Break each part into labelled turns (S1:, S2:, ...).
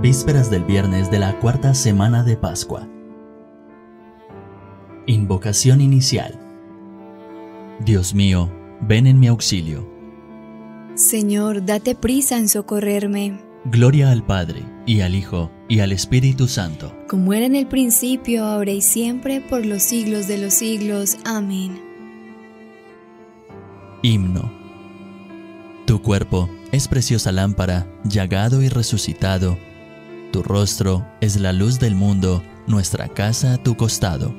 S1: Vísperas del viernes de la cuarta semana de Pascua. Invocación inicial. Dios mío, ven en mi auxilio.
S2: Señor, date prisa en socorrerme.
S1: Gloria al Padre, y al Hijo, y al Espíritu Santo.
S2: Como era en el principio, ahora y siempre, por los siglos de los siglos. Amén.
S1: Himno. Tu cuerpo es preciosa lámpara, llagado y resucitado. Tu rostro es la luz del mundo, nuestra casa a tu costado.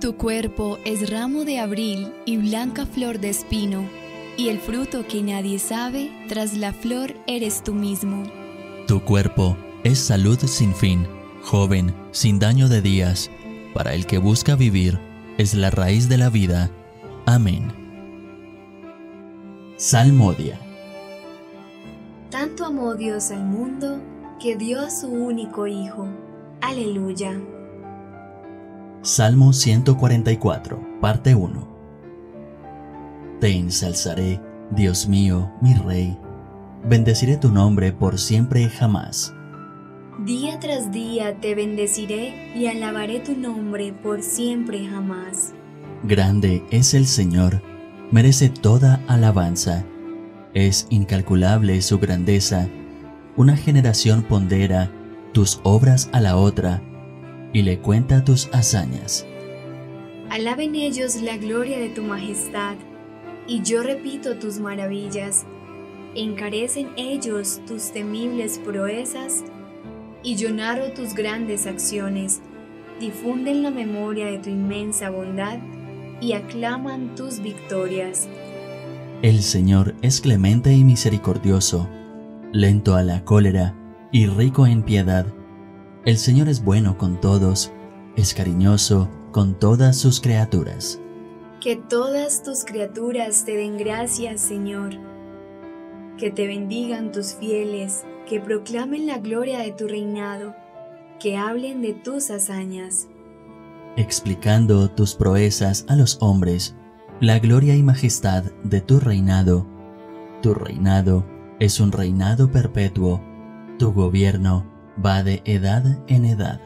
S2: Tu cuerpo es ramo de abril y blanca flor de espino, y el fruto que nadie sabe, tras la flor eres tú mismo.
S1: Tu cuerpo es salud sin fin, joven, sin daño de días. Para el que busca vivir, es la raíz de la vida. Amén. Salmodia.
S2: Tanto amó Dios al mundo que dio a su único Hijo. Aleluya.
S1: Salmo 144, parte 1. Te ensalzaré, Dios mío, mi Rey. Bendeciré tu nombre por siempre y jamás.
S2: Día tras día te bendeciré y alabaré tu nombre por siempre y jamás.
S1: Grande es el Señor, merece toda alabanza. Es incalculable su grandeza. Una generación pondera tus obras a la otra y le cuenta tus hazañas.
S2: Alaben ellos la gloria de tu majestad, y yo repito tus maravillas. Encarecen ellos tus temibles proezas, y yo narro tus grandes acciones. Difunden la memoria de tu inmensa bondad y aclaman tus victorias.
S1: El Señor es clemente y misericordioso, lento a la cólera y rico en piedad. El Señor es bueno con todos, es cariñoso con todas sus criaturas.
S2: Que todas tus criaturas te den gracias, Señor. Que te bendigan tus fieles, que proclamen la gloria de tu reinado, que hablen de tus hazañas.
S1: Explicando tus proezas a los hombres, la gloria y majestad de tu reinado. Tu reinado es un reinado perpetuo, tu gobierno va de edad en edad.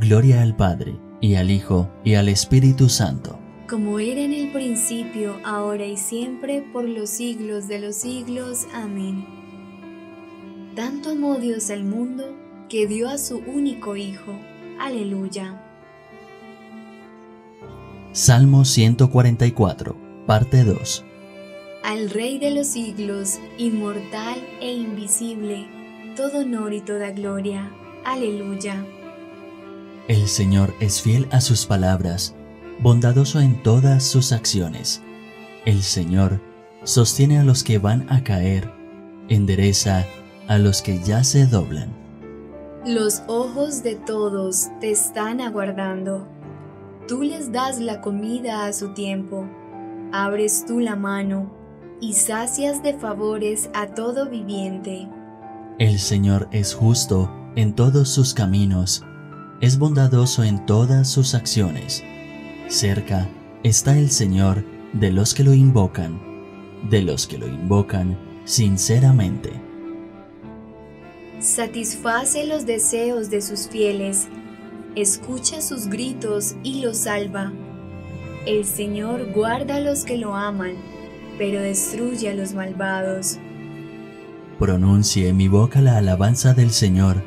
S1: Gloria al Padre, y al Hijo, y al Espíritu Santo.
S2: Como era en el principio, ahora y siempre, por los siglos de los siglos. Amén. Tanto amó Dios al mundo, que dio a su único Hijo. Aleluya.
S1: Salmo 144, parte 2.
S2: Al Rey de los siglos, inmortal e invisible, todo honor y toda gloria. Aleluya.
S1: El Señor es fiel a sus palabras, bondadoso en todas sus acciones. El Señor sostiene a los que van a caer, endereza a los que ya se doblan.
S2: Los ojos de todos te están aguardando. Tú les das la comida a su tiempo. Abres tú la mano y sacias de favores a todo viviente.
S1: El Señor es justo en todos sus caminos, es bondadoso en todas sus acciones. Cerca está el Señor de los que lo invocan, de los que lo invocan sinceramente.
S2: Satisface los deseos de sus fieles, escucha sus gritos y los salva. El Señor guarda a los que lo aman, pero destruye a los malvados.
S1: Pronuncie en mi boca la alabanza del Señor.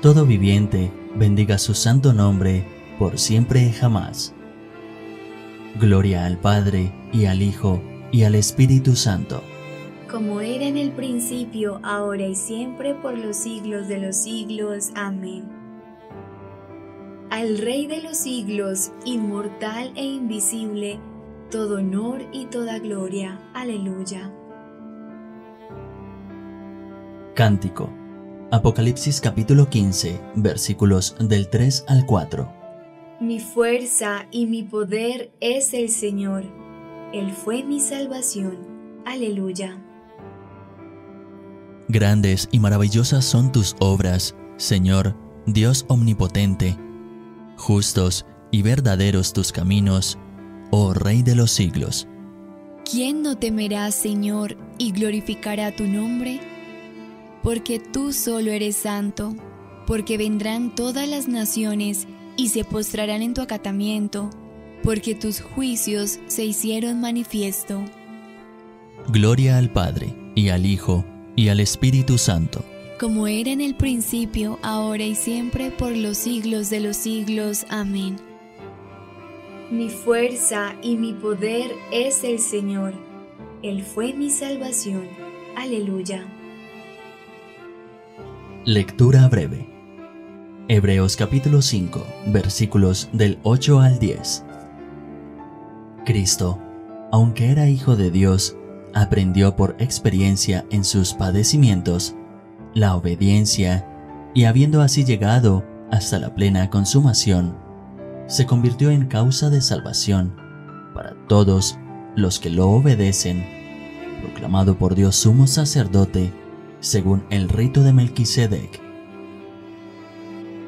S1: Todo viviente bendiga su santo nombre por siempre y jamás. Gloria al Padre, y al Hijo, y al Espíritu Santo.
S2: Como era en el principio, ahora y siempre, por los siglos de los siglos. Amén. Al Rey de los siglos, inmortal e invisible, todo honor y toda gloria. Aleluya.
S1: Cántico. Apocalipsis capítulo 15, versículos del 3 al 4.
S2: Mi fuerza y mi poder es el Señor. Él fue mi salvación. Aleluya.
S1: Grandes y maravillosas son tus obras, Señor, Dios omnipotente. Justos y verdaderos tus caminos, oh Rey de los siglos.
S2: ¿Quién no temerá, Señor, y glorificará tu nombre? porque tú solo eres santo, porque vendrán todas las naciones y se postrarán en tu acatamiento, porque tus juicios se hicieron manifiesto.
S1: Gloria al Padre, y al Hijo, y al Espíritu Santo.
S2: Como era en el principio, ahora y siempre, por los siglos de los siglos. Amén. Mi fuerza y mi poder es el Señor. Él fue mi salvación. Aleluya.
S1: Lectura breve. Hebreos capítulo 5, versículos del 8 al 10. Cristo, aunque era Hijo de Dios, aprendió por experiencia en sus padecimientos la obediencia y habiendo así llegado hasta la plena consumación, se convirtió en causa de salvación para todos los que lo obedecen, proclamado por Dios sumo sacerdote según el rito de Melquisedec.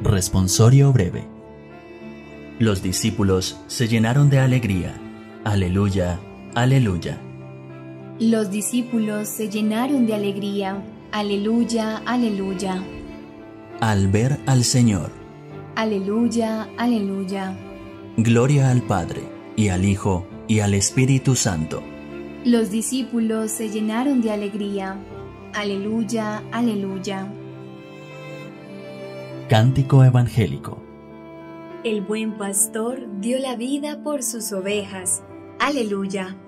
S1: Responsorio breve. Los discípulos se llenaron de alegría. Aleluya, aleluya.
S2: Los discípulos se llenaron de alegría. Aleluya, aleluya.
S1: Al ver al Señor.
S2: Aleluya, aleluya.
S1: Gloria al Padre, y al Hijo, y al Espíritu Santo.
S2: Los discípulos se llenaron de alegría. Aleluya, aleluya.
S1: Cántico Evangélico.
S2: El buen pastor dio la vida por sus ovejas. Aleluya.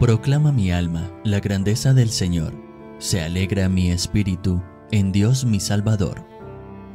S1: Proclama mi alma la grandeza del Señor. Se alegra mi espíritu en Dios mi Salvador,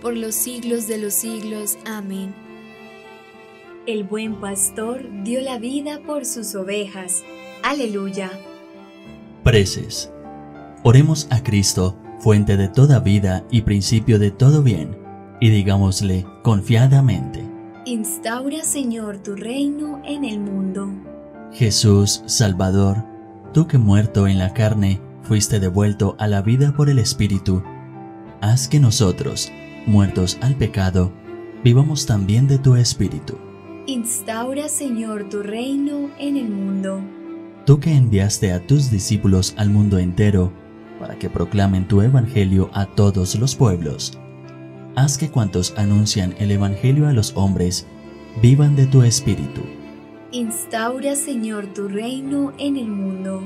S2: por los siglos de los siglos. Amén. El buen pastor dio la vida por sus ovejas. Aleluya.
S1: Preces. Oremos a Cristo, fuente de toda vida y principio de todo bien, y digámosle confiadamente.
S2: Instaura, Señor, tu reino en el mundo.
S1: Jesús, Salvador, tú que muerto en la carne, fuiste devuelto a la vida por el Espíritu, haz que nosotros, muertos al pecado, vivamos también de tu Espíritu.
S2: Instaura, Señor, tu reino en el mundo.
S1: Tú que enviaste a tus discípulos al mundo entero para que proclamen tu evangelio a todos los pueblos, haz que cuantos anuncian el evangelio a los hombres vivan de tu espíritu.
S2: Instaura, Señor, tu reino en el mundo.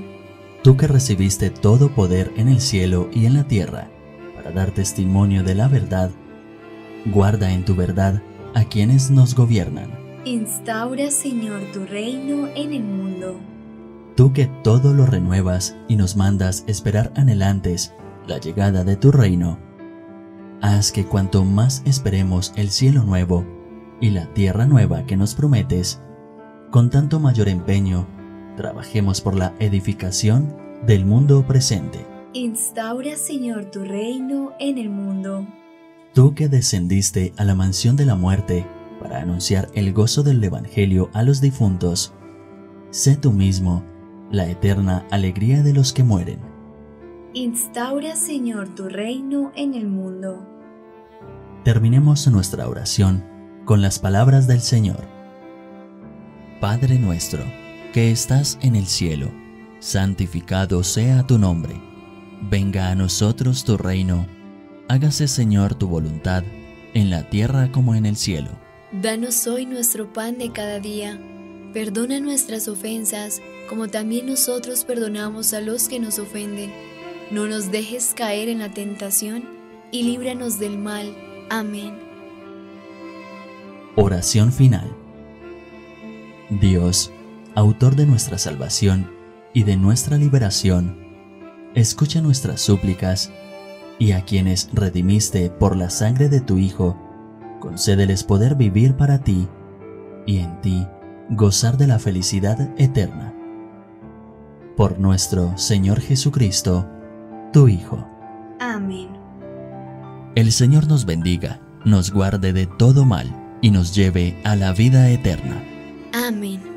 S1: Tú que recibiste todo poder en el cielo y en la tierra para dar testimonio de la verdad, guarda en tu verdad a quienes nos gobiernan.
S2: Instaura, Señor, tu reino en el mundo.
S1: Tú que todo lo renuevas y nos mandas esperar anhelantes la llegada de tu reino, haz que cuanto más esperemos el cielo nuevo y la tierra nueva que nos prometes, con tanto mayor empeño, trabajemos por la edificación del mundo presente.
S2: Instaura, Señor, tu reino en el mundo.
S1: Tú que descendiste a la mansión de la muerte para anunciar el gozo del Evangelio a los difuntos, sé tú mismo la eterna alegría de los que mueren.
S2: Instaura, Señor, tu reino en el mundo.
S1: Terminemos nuestra oración con las palabras del Señor. Padre nuestro, que estás en el cielo, santificado sea tu nombre. Venga a nosotros tu reino. Hágase, Señor, tu voluntad, en la tierra como en el cielo.
S2: Danos hoy nuestro pan de cada día. Perdona nuestras ofensas, como también nosotros perdonamos a los que nos ofenden. No nos dejes caer en la tentación y líbranos del mal. Amén.
S1: Oración final. Dios, autor de nuestra salvación y de nuestra liberación, escucha nuestras súplicas y a quienes redimiste por la sangre de tu Hijo, concédeles poder vivir para ti y en ti gozar de la felicidad eterna. Por nuestro Señor Jesucristo, tu Hijo.
S2: Amén.
S1: El Señor nos bendiga, nos guarde de todo mal y nos lleve a la vida eterna.
S2: Amén.